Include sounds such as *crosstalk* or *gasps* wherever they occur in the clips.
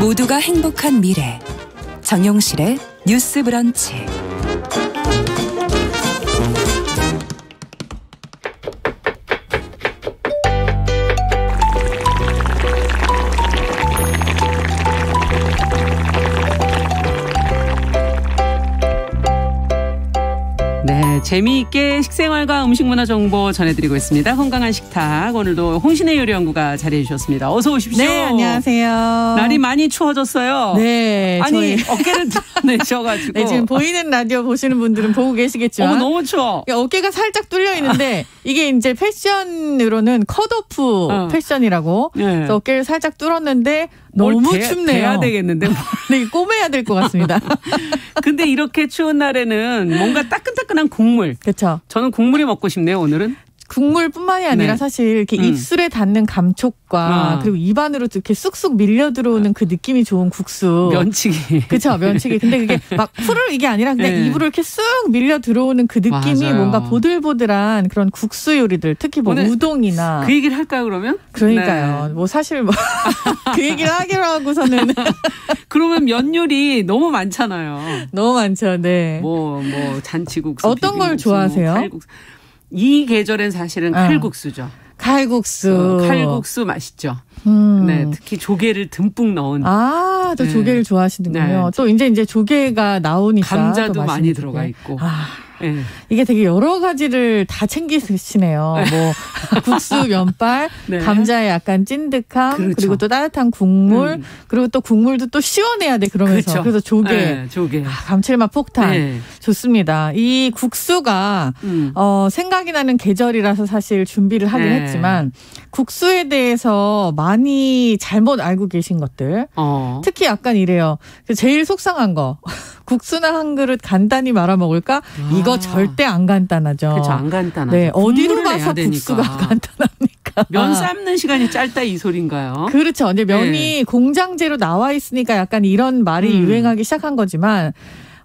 모두가 행복한 미래. 정용실의 뉴스 브런치 재미있게 식생활과 음식 문화 정보 전해드리고 있습니다. 건강한 식탁 오늘도 홍신의 요리 연구가 자리해 주셨습니다. 어서 오십시오. 네, 안녕하세요. 날이 많이 추워졌어요. 네, 아니 저희 *laughs* 어깨를 드러내셔가지고. *laughs* 네, 지금 보이는 라디오 보시는 분들은 보고 계시겠지만 어머 너무 추워. 어깨가 살짝 뚫려 있는데 이게 이제 패션으로는 컷오프 어. 패션이라고 네. 어깨를 살짝 뚫었는데 뭘 너무 대- 춥네요. 대야 되겠는데. *laughs* 네, 꼬매야 될 것 같습니다. *laughs* 근데 이렇게 추운 날에는 뭔가 따끈따끈한 국물. 그렇죠. 저는 국물이 먹고 싶네요 오늘은. 국물뿐만이 아니라 네. 사실 이렇게 음. 입술에 닿는 감촉과 아. 그리고 입안으로 이렇게 쑥쑥 밀려 들어오는 그 느낌이 좋은 국수. 면치기. 그쵸 면치기 근데 그게 *laughs* 막 풀을 이게 아니라 그냥 네. 입으로 이렇게 쑥 밀려 들어오는 그 느낌이 맞아요. 뭔가 보들보들한 그런 국수 요리들 특히 뭐 우동이나 그 얘기를 할까요 그러면? 그러니까요 네. 뭐 사실 뭐 *laughs* 그 얘기를 하기로 하고서는 *laughs* 그러면 면 요리 너무 많잖아요. 너무 많죠 네 뭐뭐 잔치국수. 어떤 걸 비빔국수, 좋아하세요? 뭐. 이 계절엔 사실은 아. 칼국수죠. 칼국수 어, 칼국수 맛있죠. 음. 네, 특히 조개를 듬뿍 넣은 아, 또 네. 조개를 좋아하시는군요. 네. 또 이제 이제 조개가 나오니까 감자도 또 많이 들어가. 있고. 아, 예. 이게 되게 여러 가지를 다 챙기시네요. 뭐 국수, *laughs* 면발, 네. 감자의 약간 찐득함, 그렇죠. 그리고 또 따뜻한 국물, 음. 그리고 또 국물도 또 시원해야 돼 그러면서 그렇죠. 그래서 조개, 네, 조개. 아, 감칠맛 폭탄 네. 좋습니다. 이 국수가 음. 어, 생각이 나는 계절이라서 사실 준비를 하긴 네. 했지만 국수에 대해서 많이 잘못 알고 계신 것들 어. 특히 약간 이래요. 그 제일 속상한 거. *laughs* 국수나 한 그릇 간단히 말아 먹을까? 이거 아. 절대 안 간단하죠. 그렇죠. 안 간단하죠. 네, 어디로 가서. 국수가 간단합니까? 면 삶는 시간이 짧다 이 소린가요? 그렇죠. 이제 면이 공장제로 나와 있으니까 약간 이런 말이 음. 유행하기 시작한 거지만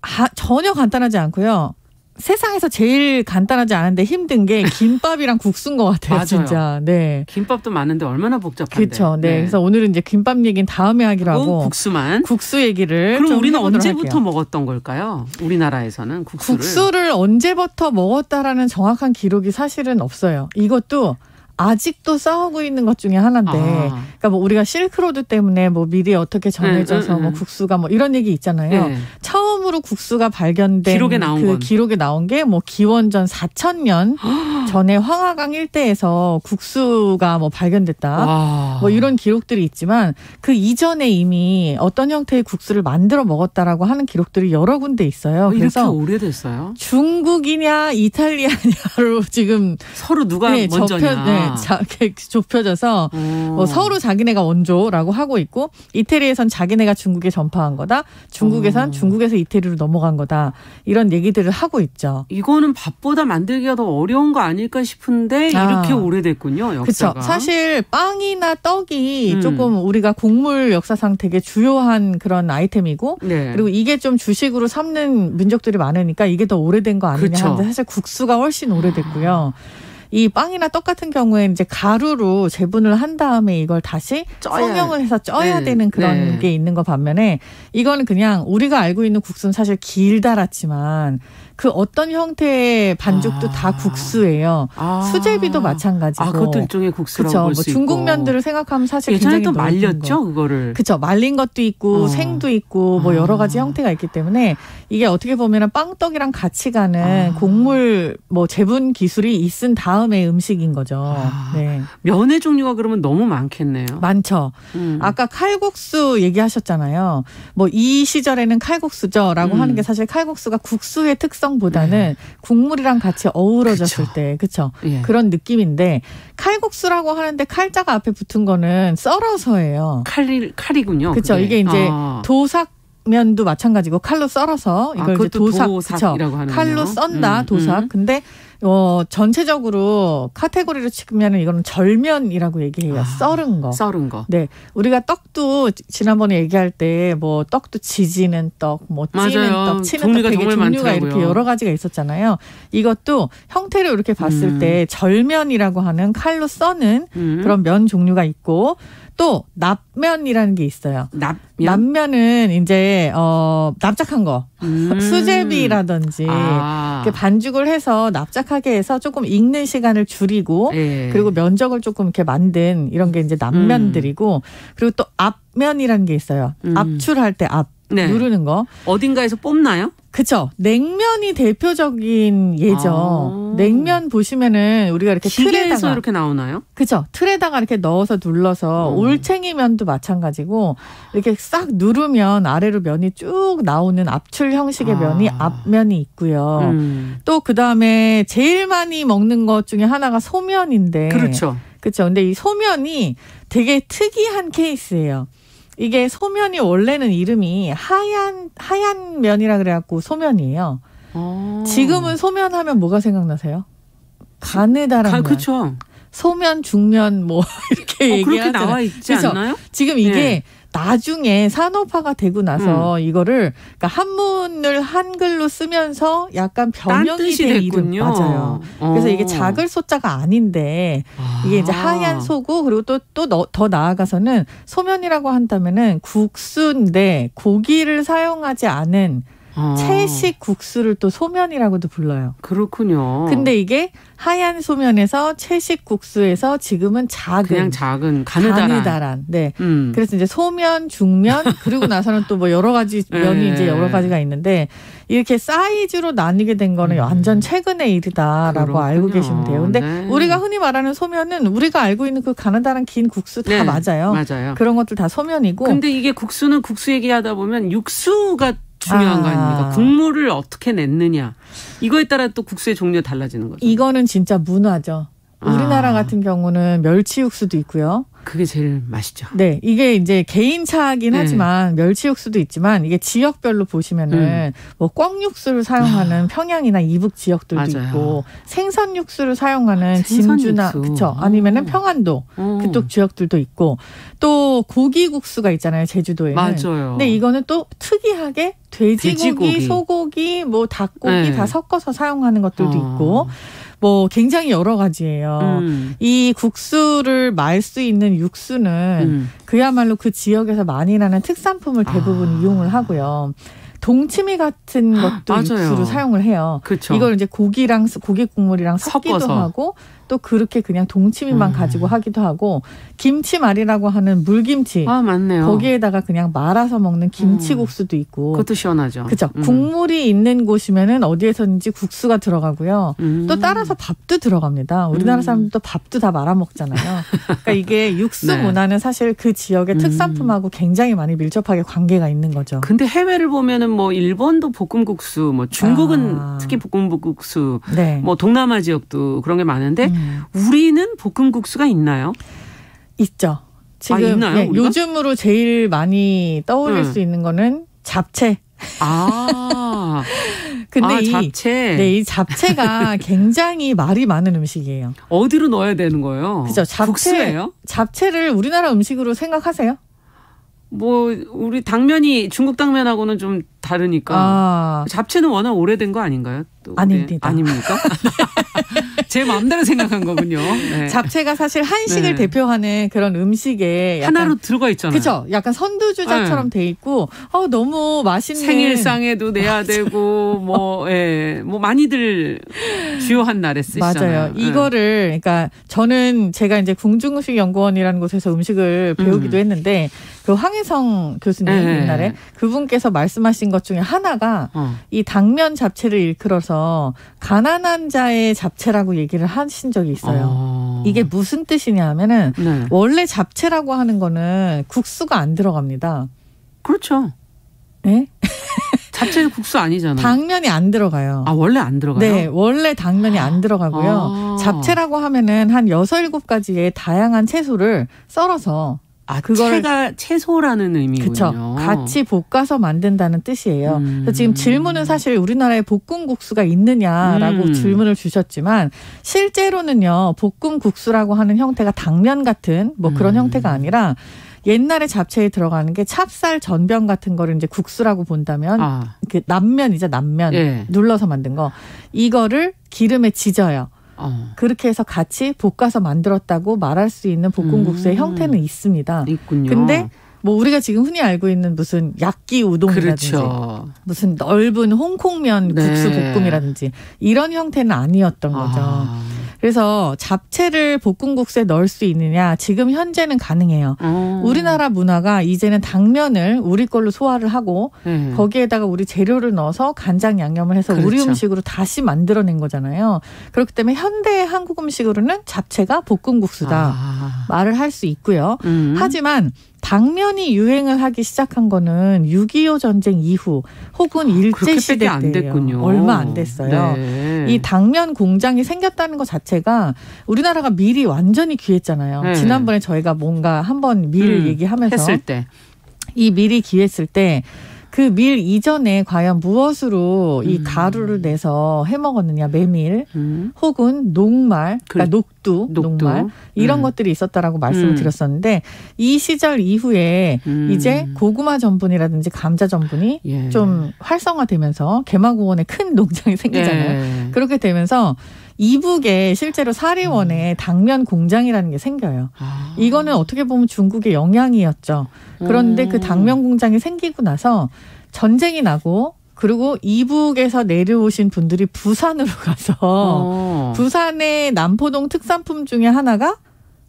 아, 전혀 간단하지 않고요. 세상에서 제일 간단하지 않은데 힘든 게 *laughs* 김밥이랑 국수인 것 같아요, 맞아요. 진짜. 네. 김밥도 많은데 얼마나 복잡한데. 그렇죠. 네. 그래서 오늘은 이제 김밥 얘기는 다음에 하기로 하고 국수만. 국수 얘기를 그럼 좀 우리는 언제부터 할게요. 먹었던 걸까요? 우리나라에서는 국수를. 국수를 언제부터 먹었다라는 정확한 기록이 사실은 없어요. 이것도 아직도 싸우고 있는 것 중에 하나인데, 아. 그러니까 뭐 우리가 실크로드 때문에 뭐 미리 어떻게 전해져서 음, 음, 뭐 음. 국수가 뭐 이런 얘기 있잖아요. 네. 처음으로 국수가 발견된 기록에 나온 그 건. 기록에 나온 게 뭐 기원전 4천년 *gasps* 전에 황하강 일대에서 국수가 뭐 발견됐다. 와. 뭐 이런 기록들이 있지만 그 이전에 이미 어떤 형태의 국수를 만들어 먹었다라고 하는 기록들이 여러 군데 있어요. 어, 이렇게 그래서 오래됐어요? 중국이냐 이탈리아냐로 *laughs* 지금 서로 누가 네, 먼저냐. 네, 자, 이렇게 좁혀져서 어. 뭐 서로 자기네가 원조라고 하고 있고 이태리에선 자기네가 중국에 전파한 거다. 중국에선 어. 중국에서 이태리로 넘어간 거다. 이런 얘기들을 하고 있죠. 이거는 밥보다 만들기가 더 어려운 거 아닐까 싶은데 아. 이렇게 오래됐군요. 그렇죠. 역사가. 사실 빵이나 떡이 음. 조금 우리가 곡물 역사상 되게 주요한 그런 아이템이고 네. 그리고 이게 좀 주식으로 삼는 민족들이 많으니까 이게 더 오래된 거 아니냐 그쵸. 하는데 사실 국수가 훨씬 오래됐고요. 이 빵이나 떡 같은 경우에는 이제 가루로 재분을 한 다음에 이걸 다시 쪄야- 성형을 해서 쪄야 네, 되는 그런 네. 게 있는 거 반면에 이거는 그냥 우리가 알고 있는 국수는 사실 길다랗지만 그 어떤 형태의 반죽도 아. 다 국수예요. 아. 수제비도 마찬가지고. 아, 그것도 일종의 국수라고 그렇죠. 볼뭐수 중국. 면들을 생각하면 사실 예전에 또 말렸죠, 거. 그거를. 그쵸. 말린 것도 있고 어. 생도 있고 뭐 아. 여러 가지 형태가 있기 때문에 이게 어떻게 보면은 빵떡이랑 같이 가는 아. 곡물 뭐 재분 기술이 있은 다음 의 음식인 거죠. 아. 네. 면의 종류가 그러면 너무 많겠네요. 많죠. 음. 아까 칼국수 얘기하셨잖아요. 뭐 이 시절에는 칼국수죠라고 음. 하는 게 사실 칼국수가 국수의 특성보다는 국물이랑 같이 어우러졌을 그쵸. 때 그쵸. 예. 그런 느낌인데 칼국수라고 하는데 칼자가 앞에 붙은 거는 썰어서예요. 칼이 칼이군요. 그렇죠. 그게. 이게 이제 아. 도삭 면도 마찬가지고 칼로 썰어서 아, 이걸 이제 그것도 도삭, 도삭이라고. 하는군요. 칼로 썬다 음, 도삭. 음. 근데 어, 전체적으로 카테고리로 치면은 이거는 절면이라고 얘기해요. 아, 썰은 거. 썰은 거. 네. 우리가 떡도 지- 지난번에 얘기할 때 뭐 떡도 지지는 떡, 뭐 찌는 맞아요. 떡, 치는 떡 되게 종류가 많더라고요. 이렇게 여러 가지가 있었잖아요. 이것도 형태를 이렇게 봤을 음. 때 절면이라고 하는 칼로 써는 음. 그런 면 종류가 있고 또 납면이라는 게 있어요. 납면. 납면은 이제 어 납작한 거 음. 수제비라든지 아. 이렇게 반죽을 해서 납작하게 해서 조금 익는 시간을 줄이고 예. 그리고 면적을 조금 이렇게 만든 이런 게 이제 납면들이고 그리고 또 앞면이라는 게 있어요. 음. 압출할 때 앞 네. 누르는 거. 어딘가에서 뽑나요? 그쵸. 냉면이 대표적인 예죠. 아. 냉면 보시면은 우리가 이렇게 틀에다가 이렇게 나오나요? 그쵸. 틀에다가 이렇게 넣어서 눌러서 음. 올챙이면도 마찬가지고 이렇게 싹 누르면 아래로 면이 쭉 나오는 압출 형식의 아. 면이 앞면이 있고요. 음. 또 그 다음에 제일 많이 먹는 것 중에 하나가 소면인데 그렇죠. 그렇죠. 근데 이 소면이 되게 특이한 케이스예요. 이게 소면이 원래는 이름이 하얀 하얀 면이라 그래갖고 소면이에요. 어. 지금은 소면 하면 뭐가 생각나세요? 가느다란 가, 면. 그렇죠. 소면, 중면 뭐 *laughs* 이렇게 어, 그렇게 얘기하잖아요. 나와 있지 그죠? 않나요? 지금 이게 네. 나중에 산업화가 되고 나서 음. 이거를 그러니까 한문을 한글로 쓰면서 약간 딴 변형이 된 이름. 맞아요. 그래서 이게 어. 작을 소자가 아닌데 이게 이제 아. 하얀 소고 그리고 또 또 더 나아가서는 소면이라고 한다면은 국수인데 고기를 사용하지 않은 어. 채식 국수를 또 소면이라고도 불러요. 그렇군요. 근데 이게 하얀 소면에서 채식 국수에서 지금은 작은 그냥 작은 가느다란. 가느다란. 네. 음. 그래서 이제 소면, 중면, 그리고 나서는 또 뭐 여러 가지 *laughs* 면이 네. 이제 여러 가지가 있는데 이렇게 사이즈로 나뉘게 된 거는 음. 완전 최근의 일이다라고 그렇군요. 알고 계시면 돼요. 근데 네. 우리가 흔히 말하는 소면은 우리가 알고 있는 그 가느다란 긴 국수 다 네, 맞아요. 맞아요. 그런 것들 다 소면이고 근데 이게 국수는 국수 얘기하다 보면 육수가 중요한 거 아. 아닙니까? 국물을 어떻게 냈느냐. 이거에 따라 또 국수의 종류가 달라지는 거죠. 이거는 진짜 문화죠. 우리나라 아. 같은 경우는 멸치 육수도 있고요. 그게 제일 맛있죠. 네, 이게 이제 개인차긴 네. 하지만 멸치 육수도 있지만 이게 지역별로 보시면은 뭐꿩 육수를 사용하는 평양이나 이북 지역들도 아. 맞아요. 있고 생선 육수를 사용하는 생선 진주나 육수. 그쵸 오. 아니면은 평안도 어. 그쪽 지역들도 있고 또 고기 국수가 있잖아요 제주도에는. 맞아요. 근데 이거는 또 특이하게 돼지고기, 돼지고기. 소고기, 뭐 닭고기 네. 다 섞어서 사용하는 것들도 어. 있고 뭐 굉장히 여러 가지예요. 음. 이 국수를 말 수 있는 육수는 음. 그야말로 그 지역에서 많이 나는 특산품을 대부분 아. 이용을 하고요. 동치미 같은 것도 맞아요. 육수로 사용을 해요. 그렇죠. 이걸 이제 고기랑 고기 국물이랑 섞기도 섞어서. 하고 또 그렇게 그냥 동치미만 음. 가지고 하기도 하고 김치말이라고 하는 물김치 아 맞네요. 거기에다가 그냥 말아서 먹는 김치국수도 있고 그것도 시원하죠. 그죠 음. 국물이 있는 곳이면은 어디에서든지 국수가 들어가고요. 음. 또 따라서 밥도 들어갑니다. 우리나라 음. 사람들도 밥도 다 말아 먹잖아요. 그러니까 이게 *laughs* 육수 네. 문화는 사실 그 지역의 음. 특산품하고 굉장히 많이 밀접하게 관계가 있는 거죠. 근데 해외를 보면은 뭐 일본도 볶음국수, 뭐 중국은 아. 특히 볶음국수, 네. 뭐 동남아 지역도 그런 게 많은데 음. 우리는 볶음국수가 있나요? 있죠. 지금 있나요, 네? 요즘으로 제일 많이 떠올릴 음. 수 있는 거는 잡채. 아, *laughs* 근데 아, 이 잡채 네, 이 잡채가 *laughs* 굉장히 말이 많은 음식이에요. 어디로 넣어야 되는 거예요? 그죠, 잡채. 국수예요? 잡채를 우리나라 음식으로 생각하세요? 뭐 우리 당면이 중국 당면하고는 좀 다르니까 아, 잡채는 워낙 오래된 거 아닌가요? 아닙니다. 아닙니까? *laughs* 제 마음대로 생각한 거군요. 네. 잡채가 사실 한식을 네. 대표하는 그런 음식에 약간 하나로 들어가 있잖아요. 그죠? 약간 선두주자처럼 돼 있고, 어, 너무 맛있는. 생일상에도 내야 되고 뭐 예, 뭐 많이들 주요한 날에 쓰시잖아요. 맞아요. 예. 이거를, 그러니까 저는 제가 이제 궁중음식 연구원이라는 곳에서 음식을 배우기도 음. 했는데, 그 황혜성 교수님 네. 옛날에 그분께서 말씀하신 것 중에 하나가 어. 이 당면 잡채를 일컬어서 가난한 자의 잡채라고 얘기를 하신 적이 있어요. 어. 이게 무슨 뜻이냐 하면은 네. 원래 잡채라고 하는 거는 국수가 안 들어갑니다. 그렇죠. 예? 잡채 국수 아니잖아요. 당면이 안 들어가요. 아 원래 안 들어가요? 네, 원래 당면이 안 들어가고요. 아. 잡채라고 하면은 한 여섯 일곱 가지의 다양한 채소를 썰어서 아, 채가 채소라는 의미군요. 같이 볶아서 만든다는 뜻이에요. 음. 그래서 지금 질문은 사실 우리나라에 볶음국수가 있느냐라고 음. 질문을 주셨지만 실제로는요 볶음국수라고 하는 형태가 당면 같은 뭐 그런 음. 형태가 아니라 옛날에 잡채에 들어가는 게 찹쌀 전병 같은 거를 이제 국수라고 본다면 아, 그 남면이죠 남면 예. 눌러서 만든 거 이거를 기름에 지져요. 어, 그렇게 해서 같이 볶아서 만들었다고 말할 수 있는 볶음국수의 음. 형태는 있습니다. 있군요. 근데 뭐 우리가 지금 흔히 알고 있는 무슨 약기 우동이라든지 그렇죠. 무슨 넓은 홍콩면 네. 국수 볶음이라든지 이런 형태는 아니었던 거죠. 아, 그래서 잡채를 볶음국수에 넣을 수 있느냐? 지금 현재는 가능해요. 어. 우리나라 문화가 이제는 당면을 우리 걸로 소화를 하고 네. 거기에다가 우리 재료를 넣어서 간장 양념을 해서 우리 그렇죠. 음식으로 다시 만들어낸 거잖아요. 그렇기 때문에 현대의 한국 음식으로는 잡채가 볶음국수다 아. 말을 할 수 있고요. 음. 하지만 당면이 유행을 하기 시작한 거는 6.25 전쟁 이후 혹은 일제 그렇게밖에 시대 안. 됐군요. 얼마 안 됐어요. 네. 이 당면 공장이 생겼다는 것 자체가 우리나라가 밀이 완전히 귀했잖아요. 네. 지난번에 저희가 뭔가 한번 밀 음, 얘기하면서 했을 때. 이 밀이 귀했을 때 그 밀 이전에 과연 무엇으로 이 음. 가루를 내서 해 먹었느냐 메밀 음. 혹은 녹말 그러니까 녹두, 녹두. 녹말 이런 음. 것들이 있었다라고 말씀을 음. 드렸었는데 이 시절 이후에 음. 이제 고구마 전분이라든지 감자 전분이 예. 좀 활성화되면서 개마고원에 큰 농장이 생기잖아요. 예. 그렇게 되면서 이북에 실제로 사리원에 당면 공장이라는 게 생겨요. 아. 이거는 어떻게 보면 중국의 영향이었죠. 그런데 음. 그 당면 공장이 생기고 나서 전쟁이 나고 그리고 이북에서 내려오신 분들이 부산으로 가서 어. 부산의 남포동 특산품 중에 하나가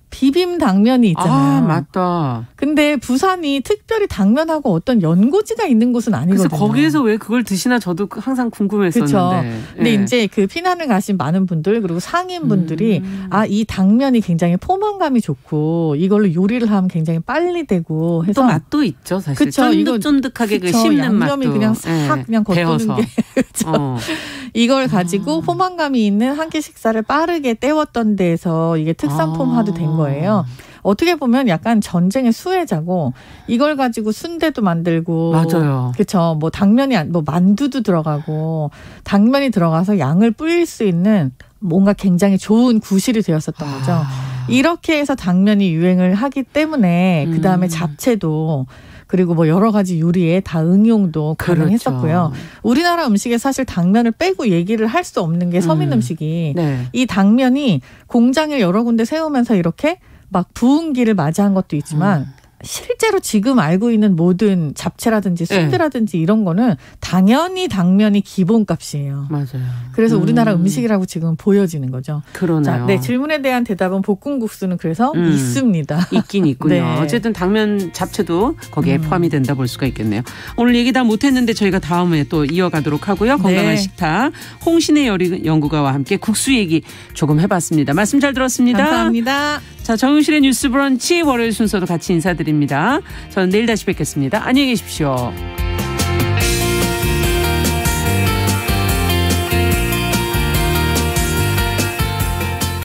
비빔 당면이 있잖아요. 아, 맞다. 근데 부산이 특별히 당면하고 어떤 연고지가 있는 곳은 그래서 아니거든요. 거기에서 왜 그걸 드시나 저도 항상 궁금했었는데. 근데 예. 이제 그 피난을 가신 많은 분들 그리고 상인분들이 음. 아이 당면이 굉장히 포만감이 좋고 이걸로 요리를 하면 굉장히 빨리 되고 해서 또 맛도 있죠, 사실. 그쵸, 쫀득쫀득하게 그 그쵸, 씹는 양념이 맛도. 그냥 싹 예, 그냥 겉도는. 게 *laughs* 그쵸. 어. 이걸 가지고 포만감이 있는 한 끼 식사를 빠르게 때웠던 데에서 이게 특산품화도 된 거예요. 어떻게 보면 약간 전쟁의 수혜자고 이걸 가지고 순대도 만들고 맞아요. 그렇죠. 뭐 당면이 안- 뭐 만두도 들어가고 당면이 들어가서 양을 불릴 수 있는 뭔가 굉장히 좋은 구실이 되었었던 거죠. 아. 이렇게 해서 당면이 유행을 하기 때문에 음. 그 다음에 잡채도 그리고 뭐 여러 가지 요리에 다 응용도 가능했었고요. 그렇죠. 우리나라 음식에 사실 당면을 빼고 얘기를 할 수 없는 게 서민 음. 음식이 네. 이 당면이 공장을 여러 군데 세우면서 이렇게 막 부흥기를 맞이한 것도 있지만 음. 실제로 지금 알고 있는 모든 잡채라든지 네. 순대라든지 이런 거는 당연히 당면이 기본값이에요. 맞아요. 그래서 음. 우리나라 음식이라고 지금 보여지는 거죠. 그러네요. 자, 네 질문에 대한 대답은 볶음국수는 그래서 음. 있습니다. 있긴 있군요. *laughs* 네. 어쨌든 당면 잡채도 거기에 음. 포함이 된다 볼 수가 있겠네요. 오늘 얘기 다 못했는데 저희가 다음에 또 이어가도록 하고요. 건강한 네. 식탁 홍신의 연구가와 함께 국수 얘기 조금 해봤습니다. 말씀 잘 들었습니다. 감사합니다. 자 정용실의 뉴스 브런치 월요일 순서도 같이 인사드립니다. 저는 내일 다시 뵙겠습니다. 안녕히 계십시오.